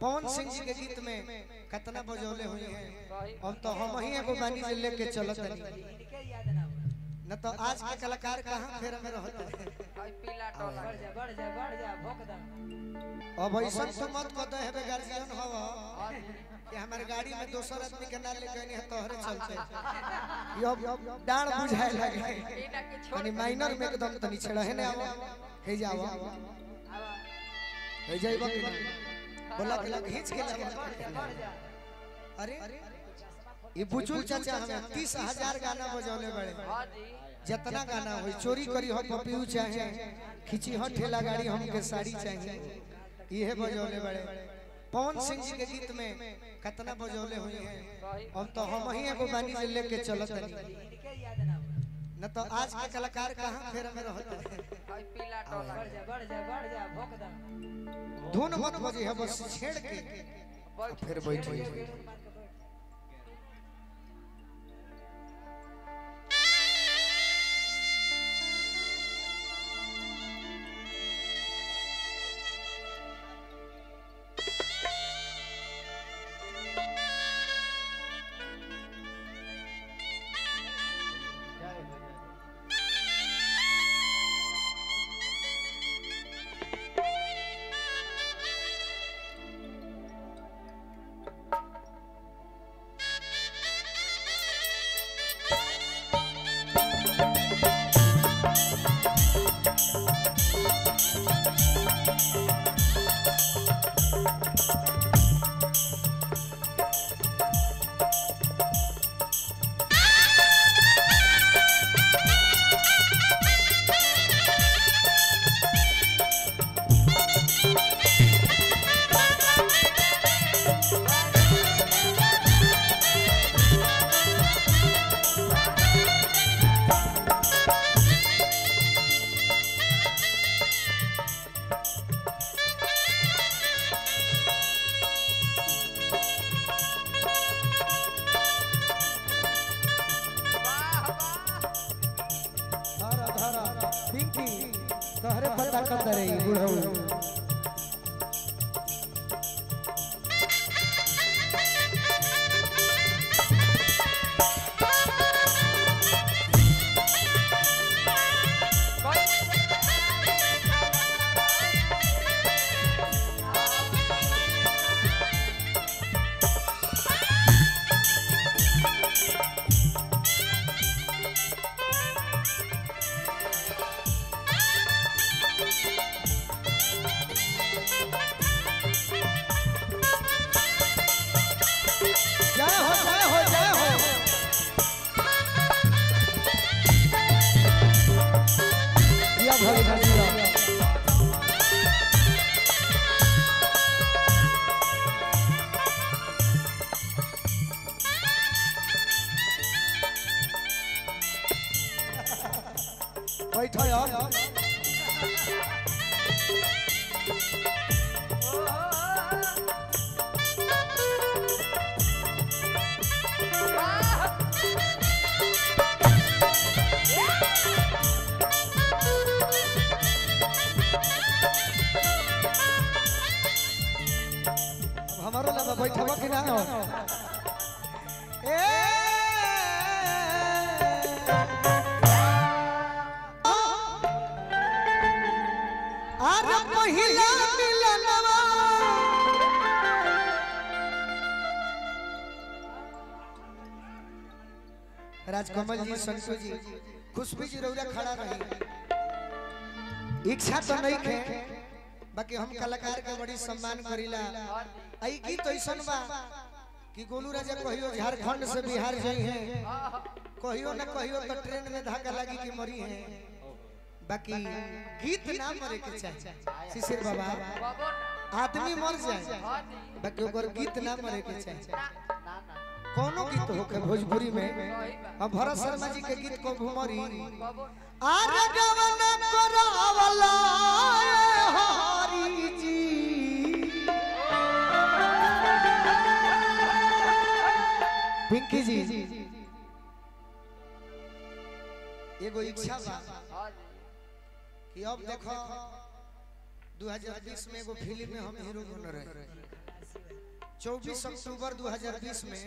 पवन सिंह जी के गीत में कितना बजौले हुए हैं। अब तो हम ही एगो बानी से लेके चलत याद ना हो। न तो आज के कलाकार कहाँ फेर में रहते हैं? भाई पीला टोला। बढ़ जा बढ़ जा बढ़ जा भोक दा। अब ऐसा तो मत कह दे है गार्जियन हो कि हमारे गाड़ी में दोसर आदमी के ना लेके नहीं तोहरे चलते। यो डांड बुझाए लगे। तनी माइनर में एकदम तनी छड़ा है ना आओ हे जाओ हे जाइबो कि ना बोला के लग खींच के लगा अरे ये बुज़ुर्ग चाचा हमें तीस हज़ार गाना बजौले बड़े जितना गाना हो चोरी करी हो पपियू चाहे खिंची हो ठेला गाड़ी हमके साड़ी चाहिए। ये बजौले बड़े पवन सिंह जी के गीत में कितना बजौले हुए हैं। अब तो हम ही एगो बानी लेके चलत ना न तो आज के कलाकार कहाँ फेर में रहते हैं? भाई पीला टोला बढ़ जा बढ़ जा बढ़ जा भोक दा धुन मत बजी है बस छेड़ के। फिर बैठिए गुणम बैठो यार। हमारो लगा बैठबो कि ना ए! पहिला मिलनवा। राजकमल जी संतु जी खुशबू जी रौरा खड़ा रही। इच्छा तो नहीं खे, बाकी हम कलाकार के बड़ी सम्मान करीला। आई की तो बा कि गोलू राजा कहियो, झारखंड से बिहार जाई है। कहियो न कहियो तो ट्रेन में धक्का लगी कि मरी है। बाकी गीत ना मरे के चाहिए शिशिर बाबा आदमी मर जाए। बाकी ओकर गीत ना मरे के चाहिए कोनो गीत होके भोजपुरी में? अब भरत शर्मा जी के गीत को भूमरी आरे गवन करावला हरी जी। पिंकी जी। एगो इच्छा बा। कि अब देखो 2020 में एगो फ़िल्म में हम हीरो बन रहे 24 अक्टूबर 2020 में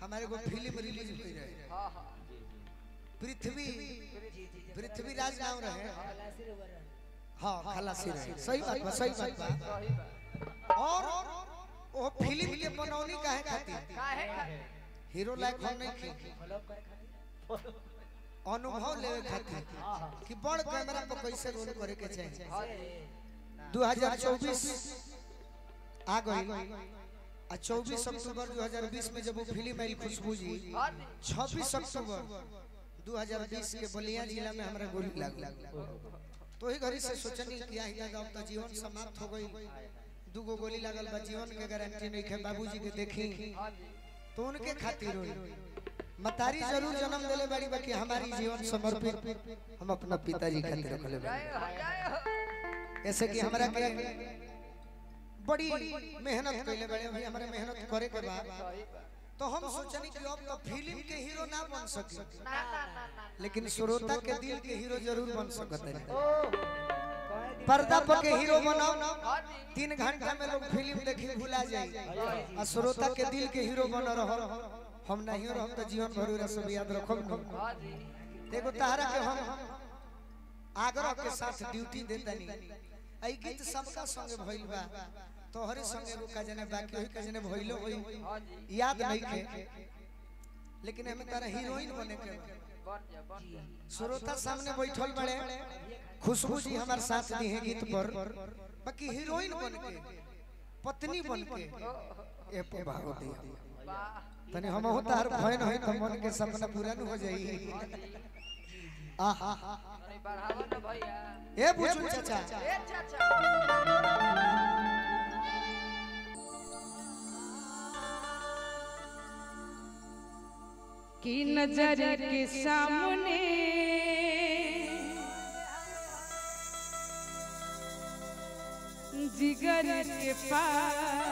हमारे को फ़िल्म रिलीज़ हुई रहे हाँ। हाँ पृथ्वी जी जी जी पृथ्वीराज नाम रहे वरन हाँ खलासी रहे सही बात बा सही बात बा और वो फ़िल्म के बनौनी काहे खातिर? हीरो लायक हम नहीं की अनुभव लेवे खातिर कि बड़ कैमरा पर कैसे रोल करे के चाहिए हाँ। से जी 2024 आ गई आ 24 अक्टूबर 2020 में जब वो फ़िल्म आई खुशबू जी हाँ 26 अक्टूबर 2020 के बलिया जिला में हमरा गोली लग तो ही घड़ी से सोचनी कि आई दादा अब तो जीवन समाप्त हो गई। दूगो गोली लागल बा जीवन के गारंटी नहीं है बाबूजी के देखी। हाँ तो उनके खातिर रोई मतारी ज़रूर जन्म देले बड़ी बाकी हमारी जीवन समर्पित। हम अपना पिताजी खातिर रखले ऐसे कि हमरा के बड़ी मेहनत कैले बड़े भाई हमारे मेहनत करे के बाद। तो हम सोचनी कि अब तो फ़िल्म के हीरो ना बन सके। ना ना ना ना लेकिन श्रोता के दिल के हीरो ज़रूर बन सकते हैं। पर्दा पर के हीरो बनाओ। तीन घंटा में लोग फ़िल्म देखी भुला जाए और श्रोता के दिल के हीरो बन रहो। हम नहीं रहो तो जीवन भर सब याद रखो देखो तहरा के हम आग्रह के साथ ड्यूटी देतनी आई गीत सबका संगे भइल बा। तोहरे संगे एगो का जने बाकी होई का जने भइलो होई याद नहीं के। लेकिन हमें तारा हीरोइन बने के श्रोता सामने बैठल बड़े। खुशबू जी हमारे साथ दी है गीत पर। बाकी हीरोइन बन के, पत्नी बन के। ए पे भागवती वाह तनी हम हो तार भयन होई त मन के सपना पूरा न हो जाई आहा अरे बढ़ावो ना भैया। ए बुझू चाचा। ए चाचा। की नज़र के सामने जिगर के पास